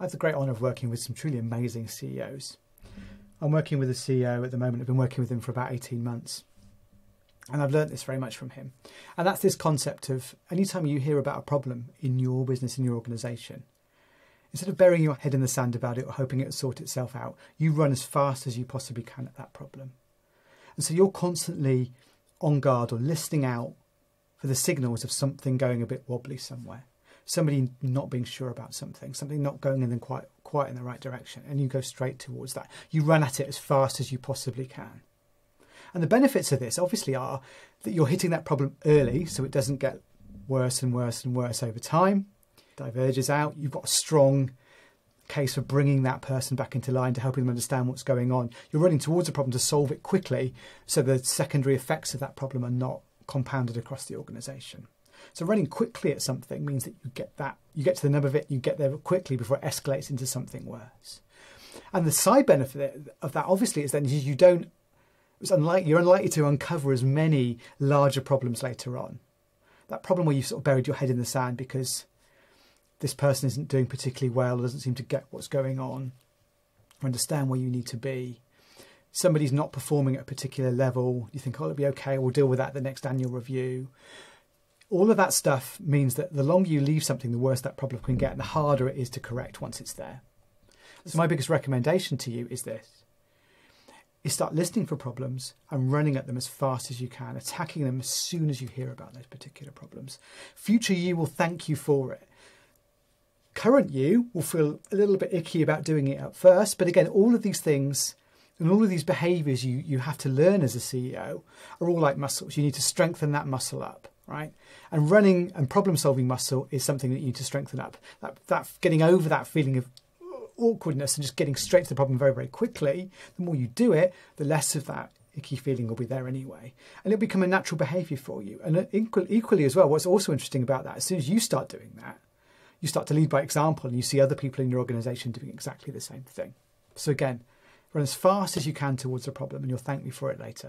I have the great honour of working with some truly amazing CEOs. I'm working with a CEO at the moment. I've been working with him for about 18 months. And I've learned this very much from him. And that's this concept of anytime you hear about a problem in your business, in your organization, instead of burying your head in the sand about it or hoping it will sort itself out, you run as fast as you possibly can at that problem. And so you're constantly on guard or listening out for the signals of something going a bit wobbly somewhere somebody not being sure about something, something not going in quite quite in the right direction, and you go straight towards that. You run at it as fast as you possibly can. And the benefits of this obviously are that you're hitting that problem early so it doesn't get worse and worse and worse over time, diverges out. You've got a strong case for bringing that person back into line to helping them understand what's going on. You're running towards a problem to solve it quickly so the secondary effects of that problem are not compounded across the organisation. So running quickly at something means that you get that you get to the nub of it, you get there quickly before it escalates into something worse. And the side benefit of that obviously is then you don't it's unlikely you're unlikely to uncover as many larger problems later on. That problem where you've sort of buried your head in the sand because this person isn't doing particularly well or doesn't seem to get what's going on or understand where you need to be. Somebody's not performing at a particular level. You think, oh, it'll be okay. We'll deal with that at the next annual review all of that stuff means that the longer you leave something, the worse that problem can get, and the harder it is to correct once it's there. So my biggest recommendation to you is this: is start listening for problems and running at them as fast as you can, attacking them as soon as you hear about those particular problems. Future you will thank you for it. Current you will feel a little bit icky about doing it at first, but again, all of these things and all of these behaviors you, you have to learn as a CEO are all like muscles. You need to strengthen that muscle up right? And running and problem solving muscle is something that you need to strengthen up. That, that getting over that feeling of awkwardness and just getting straight to the problem very, very quickly, the more you do it, the less of that icky feeling will be there anyway. And it'll become a natural behavior for you. And equally as well, what's also interesting about that, as soon as you start doing that, you start to lead by example and you see other people in your organization doing exactly the same thing. So again, run as fast as you can towards the problem and you'll thank me for it later.